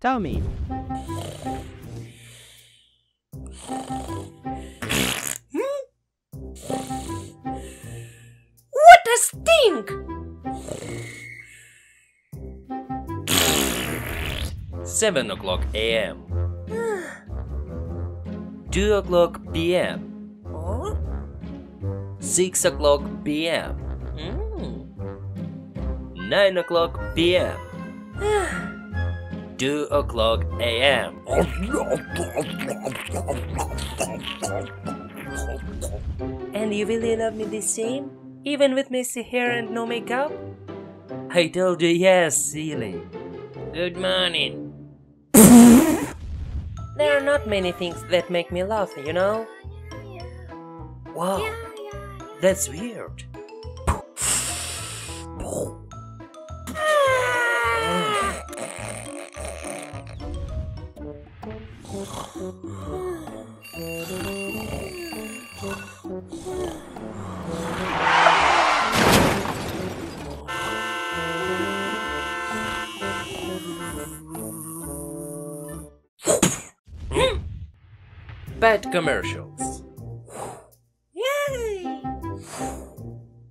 Tell me. What a stink! Seven o'clock a.m. Two o'clock p.m. Oh? Six o'clock p.m. Mm. Nine o'clock p.m. Two o'clock a.m. And you really love me the same? Even with messy hair and no makeup? I told you yes, silly. Good morning. There are not many things that make me laugh, you know? Wow, that's weird. Bad commercials. Yay!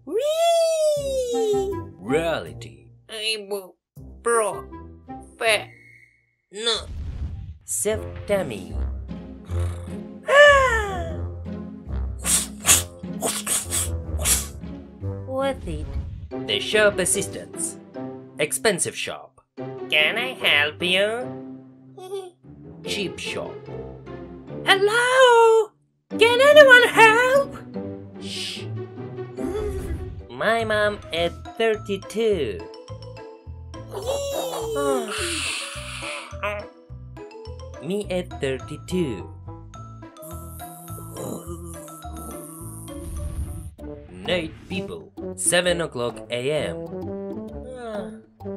Whee! Reality. Able, bro, fat, no. Self-dummy. Ah! What's it? The shop assistants. Expensive shop. Can I help you? Cheap shop. Hello? Can anyone help? Shh. My mom at 32. Ah. Me at 32. Night people. 7 o'clock a.m.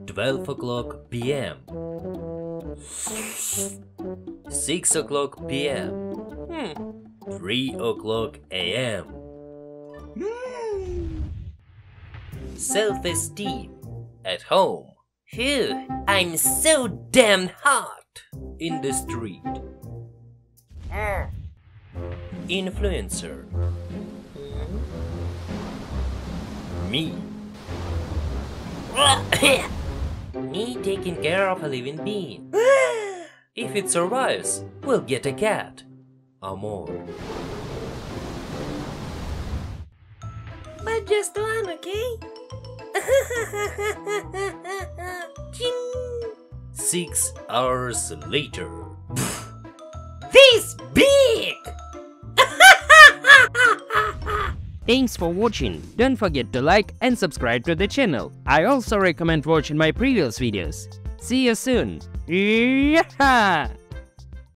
12 o'clock p.m. 6 o'clock p.m. Hmm. 3 o'clock a.m. Self esteem at home. Phew, I'm so damn hot in the street. Influencer. Me. Me taking care of a living being. If it survives, we'll get a cat. Or more. But just one, okay? Ching. Six hours later. this big! Thanks for watching. Don't forget to like and subscribe to the channel. I also recommend watching my previous videos. See you soon. Yeah!